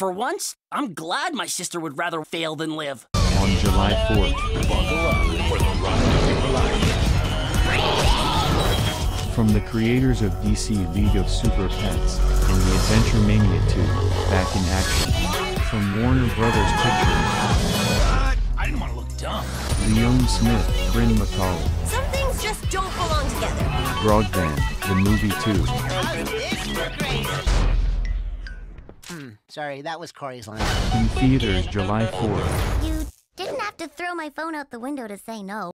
For once, I'm glad my sister would rather fail than live. On July 4th, from the creators of DC League of Super Pets and the Adventure Mania 2, back in action. From Warner Brothers Pictures, I didn't want to look dumb. Lyon Smith, Bryn McAuley, Some things just don't belong together. Grojband, the movie 2, Hmm, sorry, that was Corey's line. in theaters July 4th. You didn't have to throw my phone out the window to say no.